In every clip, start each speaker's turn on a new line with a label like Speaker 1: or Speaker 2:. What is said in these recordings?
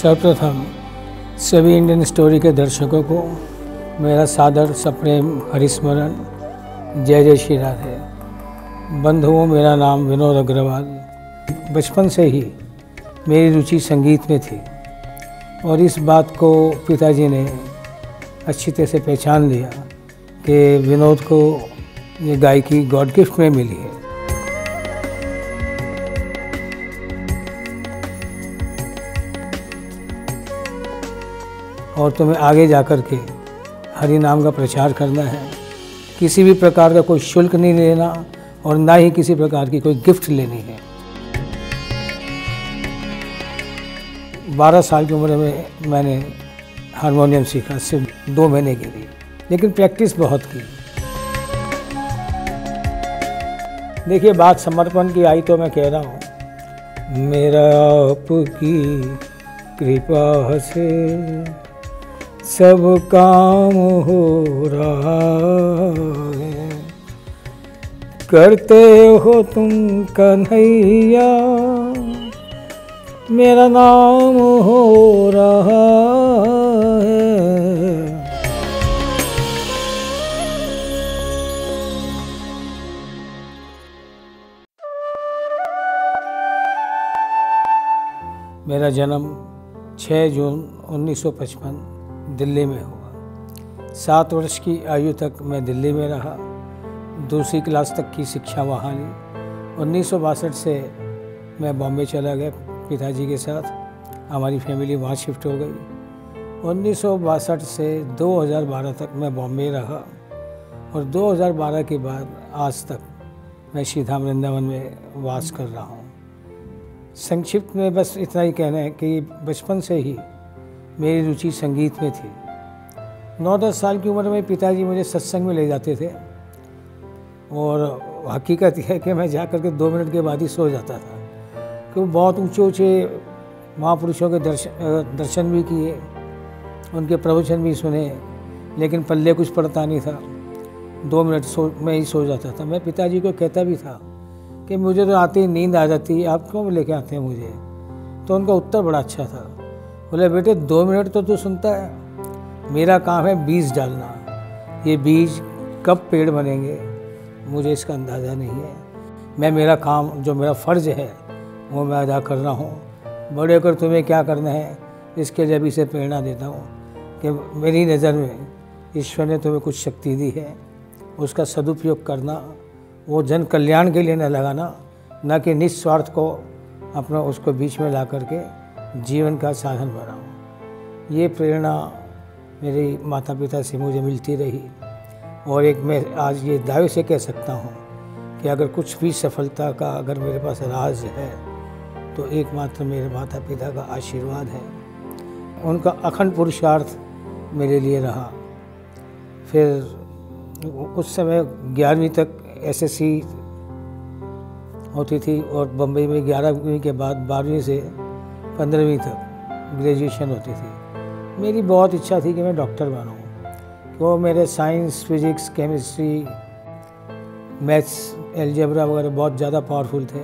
Speaker 1: सर्वप्रथम सभी Indian story के दर्शकों को मेरा सादर सप्रेम हरिस्मरण, जय जय श्री राधे। बंधुओं, मेरा नाम विनोद अग्रवाल। बचपन से ही मेरी रुचि संगीत में थी और इस बात को पिताजी ने अच्छी तरह से पहचान लिया कि विनोद को ये गायकी गॉड गिफ्ट में मिली है। और तुम्हें आगे जा कर के हरि नाम का प्रचार करना है। किसी भी प्रकार का कोई शुल्क नहीं लेना और ना ही किसी प्रकार की कोई गिफ्ट लेनी है। बारह साल की उम्र में मैंने हारमोनियम सीखा, सिर्फ़ दो महीने के लिए, लेकिन प्रैक्टिस बहुत की। देखिए, बात समर्पण की आई तो मैं कह रहा हूँ, मेरा आपकी कृपा से सब काम हो रहा है। करते हो तुम कन्हैया, मेरा नाम हो रहा है। मेरा जन्म 6 जून 1955 दिल्ली में हुआ। सात वर्ष की आयु तक मैं दिल्ली में रहा। दूसरी क्लास तक की शिक्षा वहाँ ली। उन्नीस सौ बासठ से मैं बॉम्बे चला गया पिताजी के साथ। हमारी फैमिली वहाँ शिफ्ट हो गई। उन्नीस सौ बासठ से 2012 तक मैं बॉम्बे रहा। और 2012 के बाद आज तक मैं श्रीधाम वृंदावन में वास कर रहा हूँ। संक्षिप्त में बस इतना ही कहना है कि बचपन से ही मेरी रुचि संगीत में थी। नौ दस साल की उम्र में पिताजी मुझे सत्संग में ले जाते थे और हकीकत यह है कि मैं जा कर के दो मिनट के बाद ही सो जाता था। क्योंकि बहुत ऊँचे ऊँचे महापुरुषों के दर्शन दर्शन भी किए, उनके प्रवचन भी सुने, लेकिन पल्ले कुछ पड़ता नहीं था। दो मिनट सो, मैं ही सो जाता था। मैं पिताजी को कहता भी था कि मुझे तो आते ही नींद आ जाती है आप क्यों लेके आते हैं मुझे? तो उनका उत्तर बड़ा अच्छा था। बोले, बेटे, दो मिनट तो तू सुनता है। मेरा काम है बीज डालना। ये बीज कब पेड़ बनेंगे, मुझे इसका अंदाज़ा नहीं है। मैं, मेरा काम, जो मेरा फ़र्ज़ है, वो मैं अदा कर रहा हूँ। बड़े होकर तुम्हें क्या करना है, इसके लिए अभी से प्रेरणा देता हूँ कि मेरी नज़र में ईश्वर ने तुम्हें कुछ शक्ति दी है। उसका सदुपयोग करना, वो जन कल्याण के लिए न लगाना, न कि निस्वार्थ को अपना, उसको बीच में ला करके जीवन का साधन बनाऊँ ये प्रेरणा मेरे माता पिता से मुझे मिलती रही और एक मैं आज ये दावे से कह सकता हूँ कि अगर कुछ भी सफलता का अगर मेरे पास राज है तो एकमात्र मेरे माता पिता का आशीर्वाद है। उनका अखंड पुरुषार्थ मेरे लिए रहा। फिर उस समय ग्यारहवीं तक एसएससी होती थी और बम्बई में ग्यारहवीं के बाद बारहवीं से पंद्रहवीं तक ग्रेजुएशन होती थी। मेरी बहुत इच्छा थी कि मैं डॉक्टर बनूँ वो मेरे science, physics, chemistry, maths, algebra वगैरह बहुत ज़्यादा पावरफुल थे।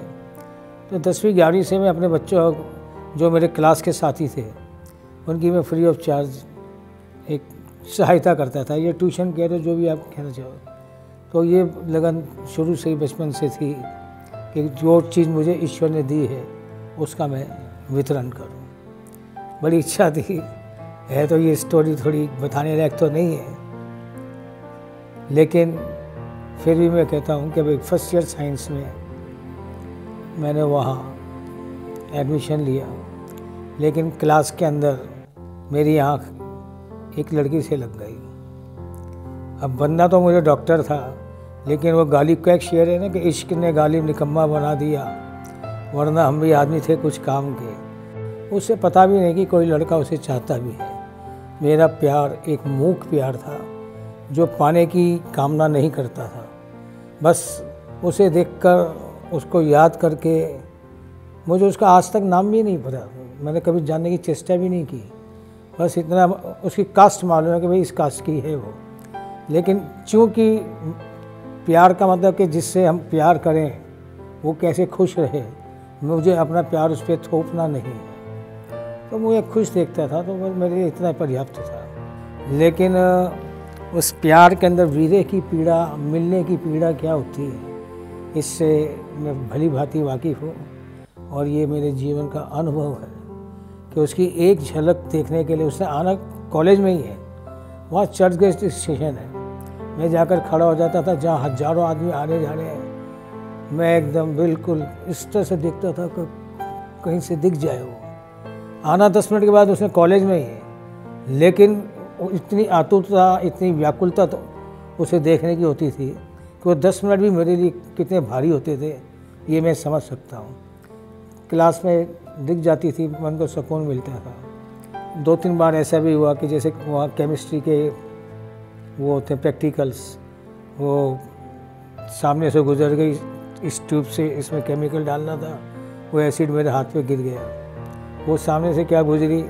Speaker 1: तो दसवीं, ग्यारहवीं से मैं अपने बच्चों जो मेरे क्लास के साथी थे, उनकी मैं फ्री ऑफ़ चार्ज एक सहायता करता था। ये ट्यूशन कह रहे जो भी आप कहना चाहो। तो ये लगन शुरू से ही बचपन से थी कि जो चीज़ मुझे ईश्वर ने दी है, उसका मैं वितरण करूँ। बड़ी इच्छा थी। है तो ये स्टोरी थोड़ी बताने लायक तो नहीं है। लेकिन फिर भी मैं कहता हूँ कि भाई फ़र्स्ट ईयर साइंस में मैंने वहाँ एडमिशन लिया। लेकिन क्लास के अंदर मेरी आँख एक लड़की से लग गई। अब बनना तो मुझे डॉक्टर था, लेकिन वो गालिब का एक शेर है ना कि इश्क ने गालिब निकम्मा बना दिया। वरना हम भी आदमी थे कुछ काम के। उसे पता भी नहीं कि कोई लड़का उसे चाहता भी है। मेरा प्यार एक मूक प्यार था, जो पाने की कामना नहीं करता था। बस उसे देखकर, उसको याद करके मुझे उसका आज तक नाम भी नहीं पता। मैंने कभी जानने की चेष्टा भी नहीं की। बस इतना उसकी कास्ट मालूम है कि भाई इस कास्ट की है वो। लेकिन चूँकि प्यार का मतलब कि जिससे हम प्यार करें, वो कैसे खुश रहे मुझे अपना प्यार उस पर थोपना नहीं। है तो मुझे खुश देखता था तो मेरे लिए इतना पर्याप्त था। लेकिन उस प्यार के अंदर वीरे की पीड़ा, मिलने की पीड़ा क्या होती है? इससे मैं भली भांति वाकिफ़ हूँ। और ये मेरे जीवन का अनुभव है कि उसकी एक झलक देखने के लिए उसने आना कॉलेज में ही है। वहाँ चर्च गेस्ट स्टेशन है। मैं जाकर खड़ा हो जाता था, जहाँ हज़ारों आदमी आने जा रहे हैं। मैं एकदम बिल्कुल इस तरह से देखता था कि कहीं से दिख जाए वो। आना दस मिनट के बाद उसने कॉलेज में ही है। लेकिन इतनी आतुरता, इतनी व्याकुलता तो उसे देखने की होती थी कि वो दस मिनट भी मेरे लिए कितने भारी होते थे, ये मैं समझ सकता हूँ। क्लास में दिख जाती थी, मन को सुकून मिलता था। दो तीन बार ऐसा भी हुआ कि जैसे वहाँ केमिस्ट्री के वो होते प्रैक्टिकल्स, वो सामने से गुजर गई इस ट्यूब से इसमें केमिकल डालना था, वो एसिड मेरे हाथ पे गिर गया। वो सामने से क्या गुजरी?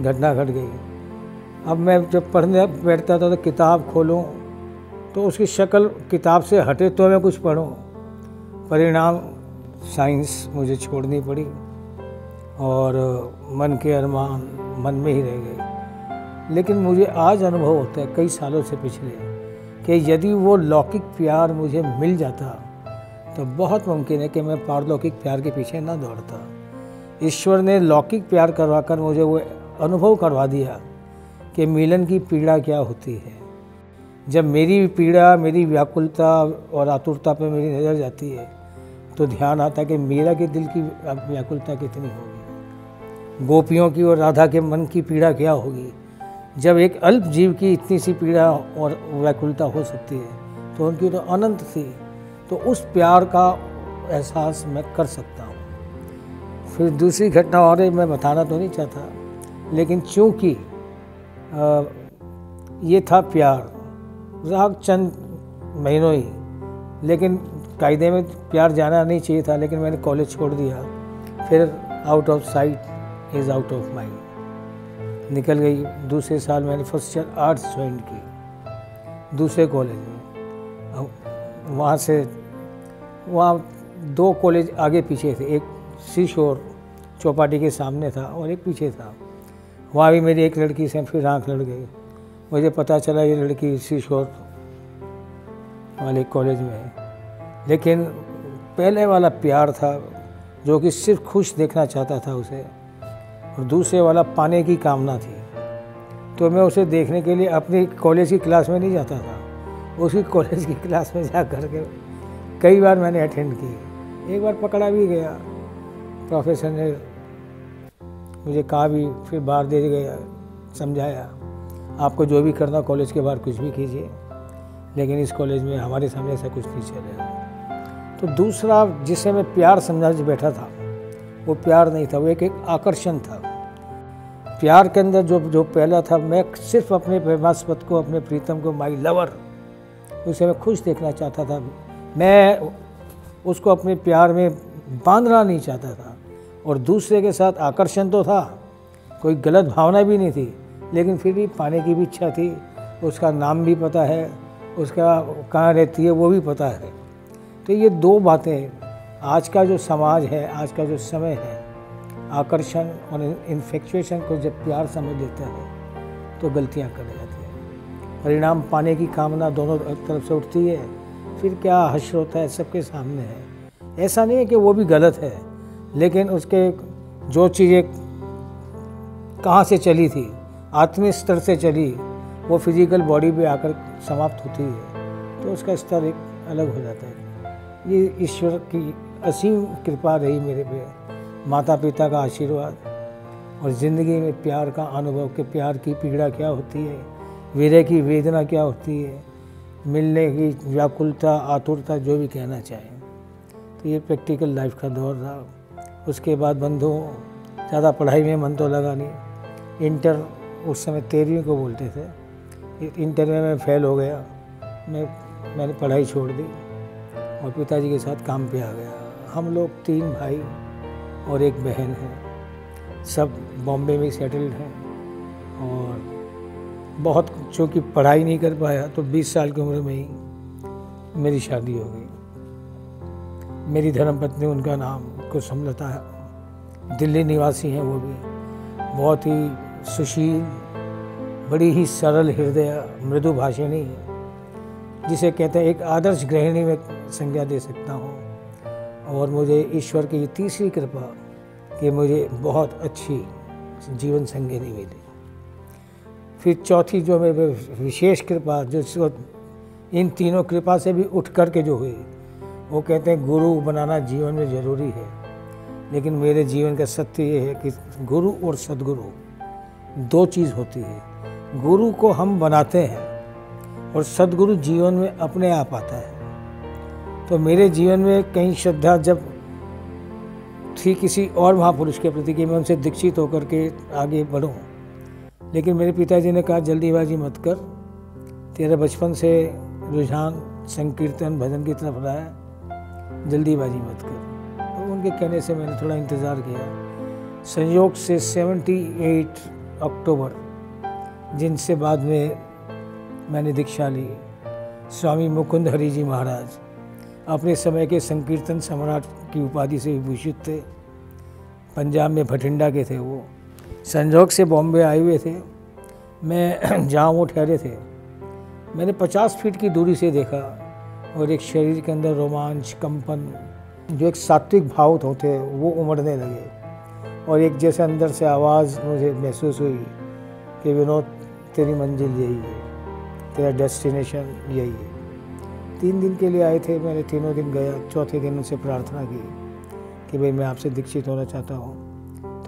Speaker 1: घटना घट गई। अब मैं जब पढ़ने बैठता था तो किताब खोलूं तो उसकी शक्ल किताब से हटे तो मैं कुछ पढ़ूं। परिणाम, साइंस मुझे छोड़नी पड़ी और मन के अरमान मन में ही रह गए। लेकिन मुझे आज अनुभव होता है, कई सालों से पिछले, कि यदि वो लौकिक प्यार मुझे मिल जाता तो बहुत मुमकिन है कि मैं पारलौकिक प्यार के पीछे ना दौड़ता। ईश्वर ने लौकिक प्यार करवा कर मुझे वो अनुभव करवा दिया कि मिलन की पीड़ा क्या होती है। जब मेरी पीड़ा, मेरी व्याकुलता और आतुरता पर मेरी नज़र जाती है तो ध्यान आता है कि मेरा के दिल की व्याकुलता कितनी होगी। गोपियों की और राधा के मन की पीड़ा क्या होगी? जब एक अल्प जीव की इतनी सी पीड़ा और व्याकुलता हो सकती है तो उनकी तो अनंत थी। तो उस प्यार का एहसास मैं कर सकता हूँ। फिर दूसरी घटना और मैं बताना तो नहीं चाहता। लेकिन चूँकि ये था प्यार रहा चंद महीनों ही, लेकिन कायदे में प्यार जाना नहीं चाहिए था, लेकिन मैंने कॉलेज छोड़ दिया। फिर out of sight is out of mind निकल गई। दूसरे साल मैंने फ़र्स्ट ईयर आर्ट्स ज्वाइन की, दूसरे कॉलेज में। वहाँ से, वहाँ दो कॉलेज आगे पीछे थे, एक सी शोर चौपाटी के सामने था और एक पीछे था। वहाँ भी मेरी एक लड़की से फिर आँख लड़ गई। मुझे पता चला ये लड़की सी शोर वाले कॉलेज में है। लेकिन पहले वाला प्यार था जो कि सिर्फ़ खुश देखना चाहता था उसे और दूसरे वाला पाने की कामना थी। तो मैं उसे देखने के लिए अपनी कॉलेज की क्लास में नहीं जाता था। उसी कॉलेज की क्लास में जा कर के कई बार मैंने अटेंड की। एक बार पकड़ा भी गया। प्रोफेसर ने मुझे कहा भी, फिर बाहर दे गया समझाया, आपको जो भी करना कॉलेज के बाहर कुछ भी कीजिए, लेकिन इस कॉलेज में हमारे सामने ऐसा कुछ नहीं चलेगा तो दूसरा जिसे मैं प्यार समझा बैठा था, वो प्यार नहीं था, वो एक एक आकर्षण था। प्यार के अंदर जो जो पहला था, मैं सिर्फ़ अपने प्रेमास्पद को, अपने प्रीतम को माई लवर उसे मैं खुश देखना चाहता था। मैं उसको अपने प्यार में बांधना नहीं चाहता था और दूसरे के साथ आकर्षण तो था, कोई गलत भावना भी नहीं थी, लेकिन फिर भी पाने की भी इच्छा थी। उसका नाम भी पता है, उसका कहाँ रहती है वो भी पता है। तो ये दो बातें, आज का जो समाज है, आज का जो समय है, आकर्षण और इन्फेक्चुएशन को जब प्यार समझ लेते हैं तो गलतियाँ कर जाती परिणाम पाने की कामना दोनों तरफ़ से उठती है। फिर क्या हश्र होता है? सबके सामने है। ऐसा नहीं है कि वो भी गलत है, लेकिन उसके जो चीज़ें कहाँ से चली थी, आत्मीय स्तर से चली, वो फ़िज़िकल बॉडी पे आकर समाप्त होती है तो उसका स्तर एक अलग हो जाता है। ये ईश्वर की असीम कृपा रही मेरे पे माता पिता का आशीर्वाद, और ज़िंदगी में प्यार का अनुभव, के प्यार की पीड़ा क्या होती है? वीरे की वेदना क्या होती है? मिलने की व्याकुलता, आतुरता, जो भी कहना चाहें। तो ये प्रैक्टिकल लाइफ का दौर रहा उसके बाद बंधु, ज़्यादा पढ़ाई में मन तो लगा नहीं। इंटर उस समय तेरहवीं को बोलते थे। इंटर में मैं फेल हो गया। मैं, मैंने पढ़ाई छोड़ दी और पिताजी के साथ काम पे आ गया। हम लोग तीन भाई और एक बहन है। सब बॉम्बे में सेटल्ड हैं और बहुत चूँकि पढ़ाई नहीं कर पाया तो 20 साल की उम्र में ही मेरी शादी हो गई। मेरी धर्मपत्नी, उनका नाम कुछ समझता है। दिल्ली निवासी हैं वो भी। बहुत ही सुशील, बड़ी ही सरल हृदय, मृदु भाषिणी, जिसे कहते हैं, एक आदर्श गृहिणी में संज्ञा दे सकता हूँ। और मुझे ईश्वर की तीसरी कृपा कि मुझे बहुत अच्छी जीवन संगिनी मिली। फिर चौथी जो मेरे विशेष कृपा, जो इन तीनों कृपा से भी उठ कर के जो हुई, वो कहते हैं, गुरु बनाना जीवन में ज़रूरी है, लेकिन मेरे जीवन का सत्य ये है कि गुरु और सदगुरु दो चीज़ होती है। गुरु को हम बनाते हैं और सदगुरु जीवन में अपने आप आता है। तो मेरे जीवन में कहीं श्रद्धा जब थी किसी और महापुरुष के प्रति कि मैं उनसे दीक्षित होकर के आगे बढ़ूं लेकिन मेरे पिताजी ने कहा, जल्दीबाजी मत कर। तेरा बचपन से रुझान, संकीर्तन, भजन की तरफ़ रहा है। जल्दीबाजी मत कर। तो उनके कहने से मैंने थोड़ा इंतज़ार किया। संयोग से 78 अक्टूबर, जिनसे बाद में मैंने दीक्षा ली। स्वामी मुकुंद हरि जी महाराज अपने समय के संकीर्तन सम्राट की उपाधि से विभूषित थे। पंजाब में भटिंडा के थे वो। संजोग से बॉम्बे आए हुए थे। मैं जहाँ वो ठहरे थे। मैंने 50 फीट की दूरी से देखा और एक शरीर के अंदर रोमांच, कंपन, जो एक सात्विक भाव होते वो उमड़ने लगे। और एक जैसे अंदर से आवाज़ मुझे महसूस हुई कि, विनोद, तेरी मंजिल यही है। तेरा डेस्टिनेशन यही है। तीन दिन के लिए आए थे। मैंने तीनों दिन गया। चौथे दिन उनसे प्रार्थना की कि, भाई, मैं आपसे दीक्षित होना चाहता हूँ।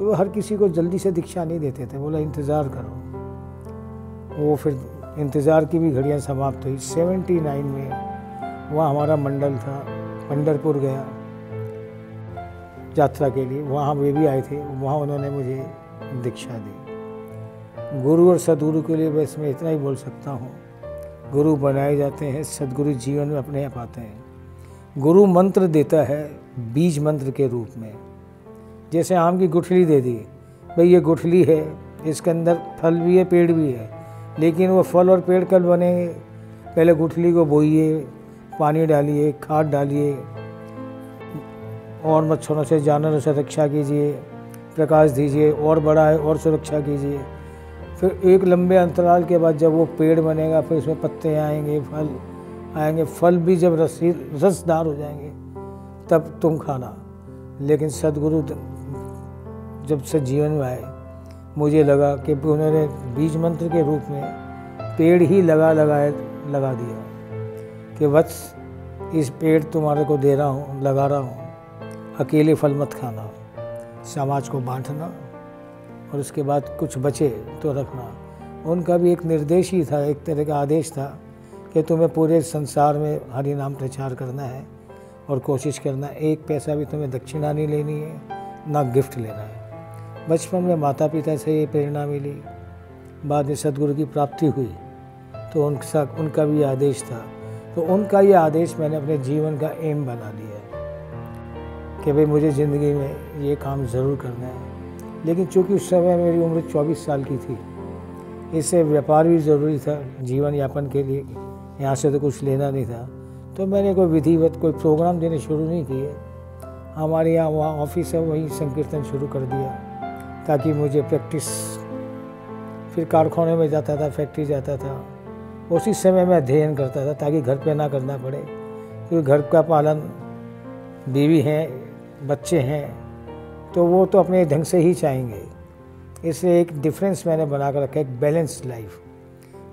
Speaker 1: तो वो हर किसी को जल्दी से दीक्षा नहीं देते थे। बोला, इंतज़ार करो। वो फिर इंतज़ार की भी घड़ियाँ समाप्त हुई। सेवेंटी नाइन में वहाँ हमारा मंडल था, पंडरपुर गया यात्रा के लिए। वहाँ वे भी आए थे, वहाँ उन्होंने मुझे दीक्षा दी। गुरु और सदगुरु के लिए बस मैं इतना ही बोल सकता हूँ। गुरु बनाए जाते हैं, सदगुरु जीवन में अपने आप आते हैं। गुरु मंत्र देता है, बीज मंत्र के रूप में। जैसे आम की गुठली दे दी, भाई ये गुठली है, इसके अंदर फल भी है, पेड़ भी है, लेकिन वो फल और पेड़ कल बनेंगे। पहले गुठली को बोइए, पानी डालिए, खाद डालिए, और मच्छरों से, जानवरों से रक्षा कीजिए, प्रकाश दीजिए, और बड़ा है, और सुरक्षा कीजिए। फिर एक लंबे अंतराल के बाद जब वो पेड़ बनेगा, फिर उसमें पत्ते आएँगे, फल आएँगे, फल भी जब रसी रसदार हो जाएँगे, तब तुम खाना। लेकिन सदगुरु जब से जीवन में आए, मुझे लगा कि उन्होंने बीज मंत्र के रूप में पेड़ ही लगा लगाए, लगा दिया। कि वत्स, इस पेड़ तुम्हारे को दे रहा हूँ, लगा रहा हूँ। अकेले फल मत खाना, समाज को बांटना और उसके बाद कुछ बचे तो रखना। उनका भी एक निर्देश ही था, एक तरह का आदेश था कि तुम्हें पूरे संसार में हरि नाम प्रचार करना है और कोशिश करना, एक पैसा भी तुम्हें दक्षिणा नहीं लेनी है, ना गिफ्ट लेना है। बचपन में माता पिता से ये प्रेरणा मिली। बाद में सदगुरु की प्राप्ति हुई तो उनका उनका भी आदेश था। तो उनका ये आदेश मैंने अपने जीवन का एम बना लिया कि भाई मुझे ज़िंदगी में ये काम ज़रूर करना है। लेकिन चूँकि उस समय मेरी उम्र 24 साल की थी, इससे व्यापार भी ज़रूरी था, जीवन यापन के लिए। यहाँ से तो कुछ लेना नहीं था। तो मैंने कोई विधिवत, कोई प्रोग्राम देने शुरू नहीं किए। हमारे यहाँ वहाँ ऑफ़िस है, वहीं संकीर्तन शुरू कर दिया। ताकि मुझे प्रैक्टिस फिर कारखाने में जाता था फैक्ट्री जाता था। उसी समय मैं अध्ययन करता था ताकि घर पे ना करना पड़े। क्योंकि घर का पालन, बीवी हैं, बच्चे हैं तो वो तो अपने ढंग से ही चाहेंगे। इसलिए एक डिफरेंस मैंने बना कर रखा, एक बैलेंस लाइफ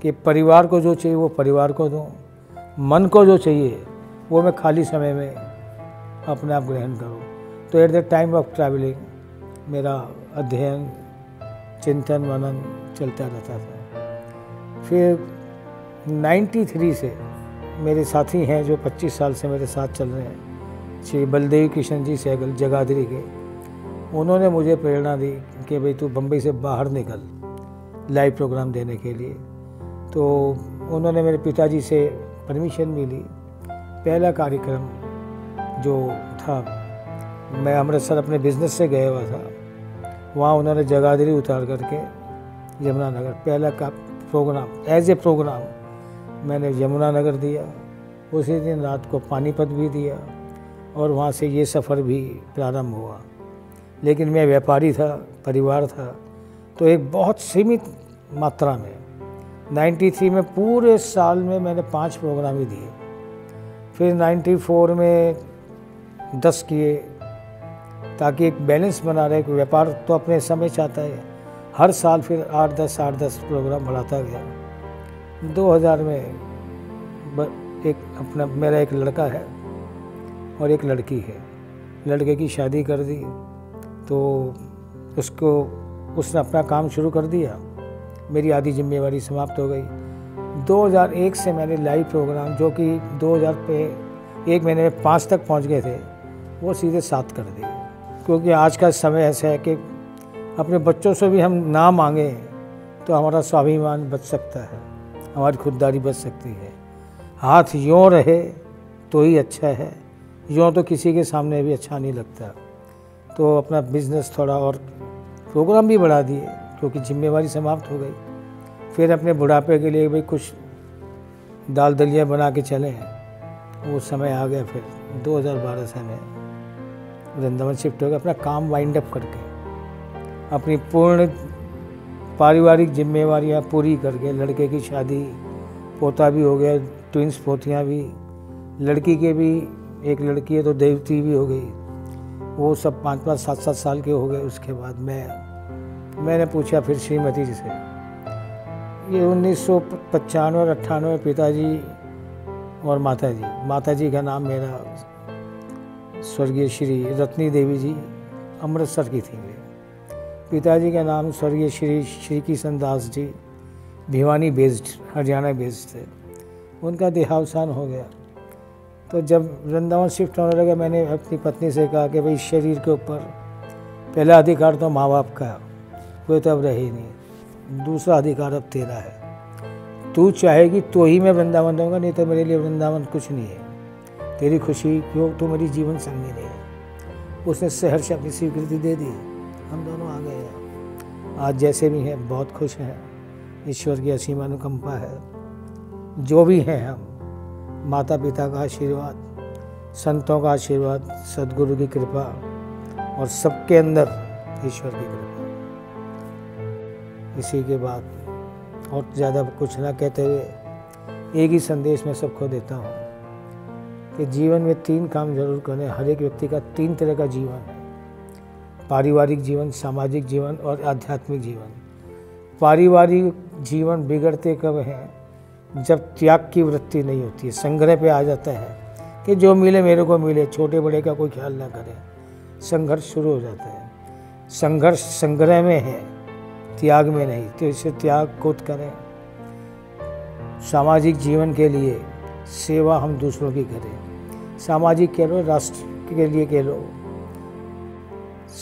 Speaker 1: कि परिवार को जो चाहिए वो परिवार को दूँ, मन को जो चाहिए वो मैं खाली समय में अपने आप ग्रहण करूँ। तो at the time of travelling मेरा अध्ययन, चिंतन, मनन चलता रहता था। फिर 93 से मेरे साथी हैं जो 25 साल से मेरे साथ चल रहे हैं, श्री बलदेव किशन जी सहगल, जगाधरी के। उन्होंने मुझे प्रेरणा दी कि भाई तू बम्बई से बाहर निकल लाइव प्रोग्राम देने के लिए। तो उन्होंने मेरे पिताजी से परमिशन मिली। पहला कार्यक्रम जो था, मैं अमृतसर अपने बिज़नेस से गया हुआ था। वहाँ उन्होंने जगाधरी उतार करके यमुनानगर, पहला का प्रोग्राम एज ए प्रोग्राम मैंने यमुनानगर दिया। उसी दिन रात को पानीपत भी दिया और वहाँ से ये सफ़र भी प्रारंभ हुआ। लेकिन मैं व्यापारी था, परिवार था तो एक बहुत सीमित मात्रा में 93 में पूरे साल में मैंने पाँच प्रोग्राम ही दिए। फिर 94 में दस किए ताकि एक बैलेंस बना रहे कि व्यापार तो अपने समय चाहता है। हर साल फिर आठ दस आठ दस प्रोग्राम बढ़ाता गया। 2000 में एक अपना, मेरा एक लड़का है और एक लड़की है। लड़के की शादी कर दी तो उसको, उसने अपना काम शुरू कर दिया। मेरी आधी जिम्मेवारी समाप्त हो गई। 2001 से मैंने लाइव प्रोग्राम जो कि 2000 पे, एक महीने में पाँच तक पहुँच गए थे, वो सीधे सात कर दिए। क्योंकि आज का समय ऐसा है कि अपने बच्चों से भी हम ना मांगें तो हमारा स्वाभिमान बच सकता है, हमारी खुददारी बच सकती है। हाथ यों रहे तो ही अच्छा है, यों तो किसी के सामने भी अच्छा नहीं लगता। तो अपना बिज़नेस थोड़ा और प्रोग्राम भी बढ़ा दिए, क्योंकि जिम्मेवारी समाप्त हो गई। फिर अपने बुढ़ापे के लिए भाई कुछ दाल दलिया बना के चले वो समय आ गया फिर 2012 से मैं वृंदावन शिफ्ट हो गया अपना काम वाइंड अप करके, अपनी पूर्ण पारिवारिक जिम्मेवारियाँ पूरी करके, लड़के की शादी, पोता भी हो गया ट्विंस पोतियाँ भी, लड़की के भी, एक लड़की है तो देवती भी हो गई, वो सब पाँच पाँच, सात सात साल के हो गए उसके बाद मैं, मैंने पूछा फिर श्रीमती जी से, ये उन्नीस सौ पचानवे और अट्ठानवे पिताजी और माता जी माता जी का नाम मेरा स्वर्गीय श्री रत्नी देवी जी अमृतसर की थी वे पिताजी का नाम स्वर्गीय श्री श्री किशन दास जी, भिवानी बेस्ड हरियाणा बेस्ड थे। उनका देहावसान हो गया। तो जब वृंदावन शिफ्ट होने लगा, मैंने अपनी पत्नी से कहा कि भाई, शरीर के ऊपर पहला अधिकार तो माँ बाप का कोई तो अब रही नहीं। दूसरा अधिकार अब तेरा है। तू चाहेगी तो ही मैं वृंदावन रहूँगा, नहीं तो मेरे लिए वृंदावन कुछ नहीं है। तेरी खुशी क्यों तो मेरी जीवन संगी है उसने शहर से अपनी स्वीकृति दे दी। हम दोनों आ गए हैं। आज जैसे भी हैं, बहुत खुश हैं। ईश्वर की असीम अनुकंपा है। जो भी हैं हम माता पिता का आशीर्वाद, संतों का आशीर्वाद, सदगुरु की कृपा और सबके अंदर ईश्वर की कृपा। इसी के बाद और ज़्यादा कुछ ना कहते हुए एक ही संदेश मैं सबको देता हूँ। कि जीवन में तीन काम ज़रूर करें हर एक व्यक्ति का तीन तरह का जीवन। है पारिवारिक जीवन, सामाजिक जीवन और आध्यात्मिक जीवन। पारिवारिक जीवन बिगड़ते कब हैं? जब त्याग की वृत्ति नहीं होती है। संग्रह पे आ जाता है कि जो मिले मेरे को मिले छोटे बड़े का कोई ख्याल ना करें। संघर्ष शुरू हो जाता है। संघर्ष संग्रह में है, त्याग में नहीं। तो इसे त्याग खुद करें। सामाजिक जीवन के लिए सेवा हम दूसरों की करें। सामाजिक कह लो, राष्ट्र के लिए कह लो।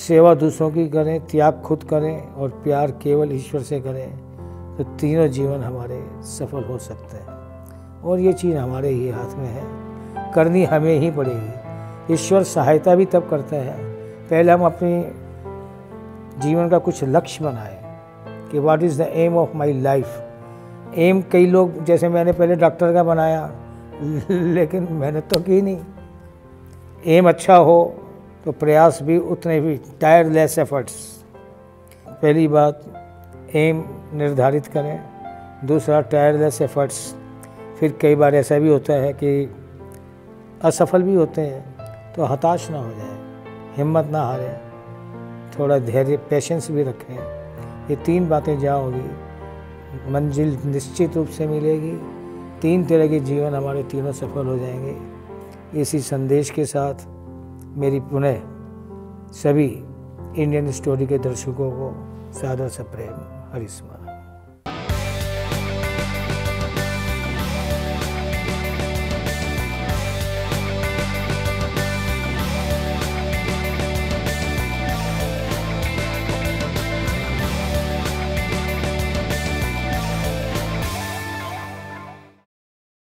Speaker 1: सेवा दूसरों की करें, त्याग खुद करें और प्यार केवल ईश्वर से करें तो तीनों जीवन हमारे सफल हो सकते हैं। और ये चीज़ हमारे ही हाथ में है। करनी हमें ही पड़ेगी। ईश्वर सहायता भी तब करता है। पहले हम अपनी जीवन का कुछ लक्ष्य बनाए कि what is the aim of my life aim कई लोग, जैसे मैंने पहले डॉक्टर का बनाया लेकिन मेहनत तो की नहीं। एम अच्छा हो तो प्रयास भी उतने भी टायर लेस एफर्ट्स पहली बात, एम निर्धारित करें। दूसरा टायरलेस एफर्ट्स फिर कई बार ऐसा भी होता है कि असफल भी होते हैं तो हताश ना हो जाए, हिम्मत ना हारें। थोड़ा धैर्य पेशेंस भी रखें। ये तीन बातें जहाँ होगी, मंजिल निश्चित रूप से मिलेगी। तीन तरह के जीवन हमारे तीनों सफल हो जाएँगे। इसी संदेश के साथ मेरी पुनः सभी इंडियन स्टोरी के दर्शकों को सादर सप्रेम प्रेम हरिस्मा